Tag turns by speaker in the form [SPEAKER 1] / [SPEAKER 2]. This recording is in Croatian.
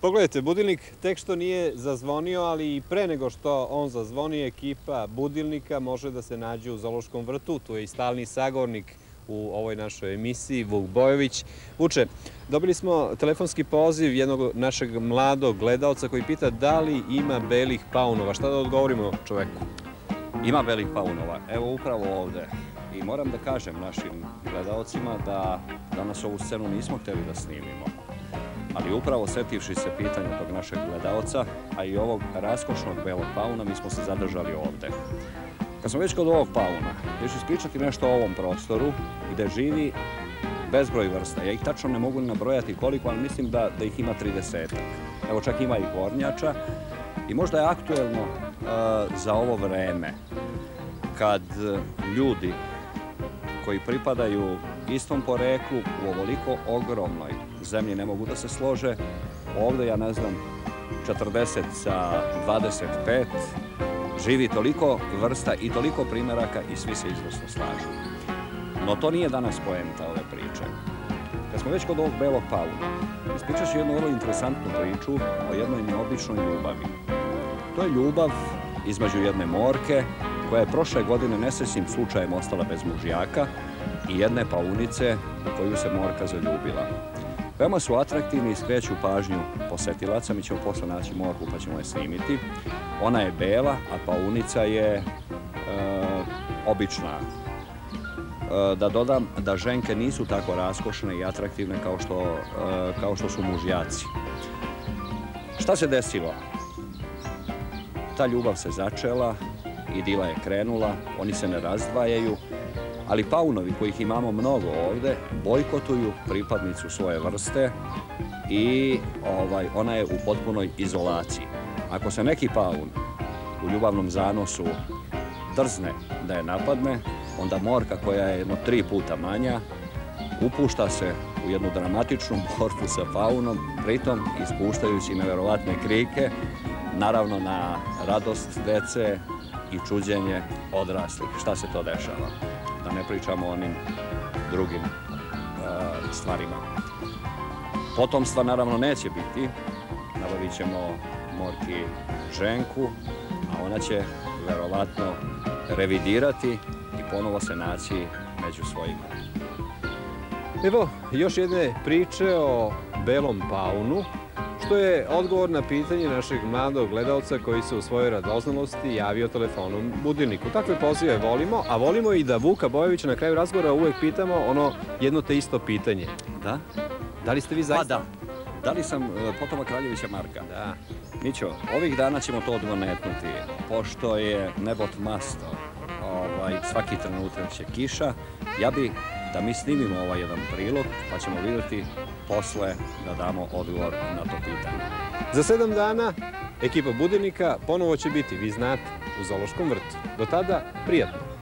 [SPEAKER 1] Pogledajte, budilnik tek što nije zazvonio, ali i pre nego što on zazvoni, ekipa budilnika može da se nađe u Zološkom vrtu. Tu je i stalni sagornik u ovoj našoj emisiji, Vuk Bojović. Vuče, dobili smo telefonski poziv jednog našeg mladog gledalca koji pita da li ima belih paunova. Šta da odgovorimo čoveku?
[SPEAKER 2] Ima belih paunova, evo upravo ovde. I moram da kažem našim gledalcima da danas ovu scenu nismo hteli da snimimo. Ali upravo setivši se pitanja tog našeg gledalca, a i ovog raskošnog belog pauna, mi smo se zadržali ovde. Kad smo već kod ovog pauna, još ispričati nešto o ovom prostoru gde živi bezbroj vrsta. Ja ih tačno ne mogu nabrojati koliko, ali mislim da, da ih ima 30 Evo čak ima i gornjača. I možda je aktuelno za ovo vreme kad ljudi koji pripadaju istom poreklu u ovoliko ogromnoj zemlji ne mogu da se slože. Ovde, ja ne znam, 40 sa 25, živi toliko vrsta i toliko primeraka i svi se izvrsno slažu. No to nije danas poenta ove priče. Kad smo već kod ovog belog pauna, ispričat ću jednu vrlo interesantnu priču o jednoj neobičnoj ljubavi. To je ljubav između jedne morke koja je prošle godine nesrećnim slučajem ostala bez mužjaka i jedne paunice u koju se morka zaljubila. Veoma su atraktivni i skreću pažnju posetilaca. Mi ćemo posle naći morku pa ćemo je snimiti. Ona je bela, a paunica je e, obična. E, da dodam da ženke nisu tako raskošne i atraktivne kao što, e, kao što su mužjaci. Šta se desilo? Ta ljubav se začela, idila je krenula, oni se ne razdvajaju, ali paunovi kojih imamo mnogo ovde bojkotuju pripadnicu svoje vrste i ovaj, ona je u potpunoj izolaciji. Ako se neki paun u ljubavnom zanosu drzne da je napadne, onda morka koja je jedno tri puta manja upušta se u jednu dramatičnu borbu sa paunom, pritom ispuštajući neverovatne krike, naravno na radost dece i čuđenje odraslih. Šta se to dešava? Da ne pričamo o onim drugim uh, stvarima. Potomstva naravno neće biti. Nabavit ćemo Morki ženku, a ona će verovatno revidirati i ponovo se naći među svojima.
[SPEAKER 1] Evo, još jedne priče o belom paunu, što je odgovor na pitanje našeg mladog gledalca koji se u svojoj radoznalosti javio telefonom budilniku. Takve pozive volimo, a volimo i da Vuka Bojevića na kraju razgovora uvek pitamo ono jedno te isto pitanje.
[SPEAKER 2] Da?
[SPEAKER 1] Da li ste vi
[SPEAKER 2] Pa
[SPEAKER 1] zaista...
[SPEAKER 2] da. Da li sam uh, potoma Kraljevića Marka?
[SPEAKER 1] Da.
[SPEAKER 2] Mićo, ovih dana ćemo to odgonetnuti, pošto je nebo tmasto, ovaj, svaki trenutak će kiša. Ja bi da mi snimimo ovaj jedan prilog, pa ćemo vidjeti posle da damo odgovor na to pitanje.
[SPEAKER 1] Za sedam dana ekipa budilnika ponovo će biti, vi znate, u Zološkom vrtu. Do tada, prijatno.